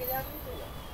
लेके जा रही